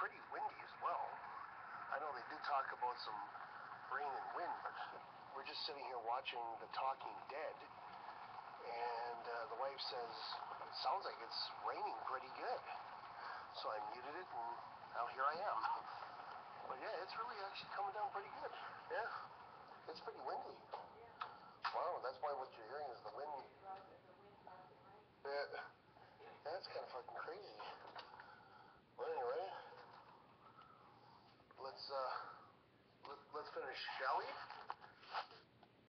pretty windy as well. I know they did talk about some rain and wind, but we're just sitting here watching The Talking Dead, and uh, the wife says, it sounds like it's raining pretty good. So I muted it, and now here I am. But yeah, it's really actually coming down pretty good. Yeah, it's pretty windy. let's uh, let, let's finish, shall we?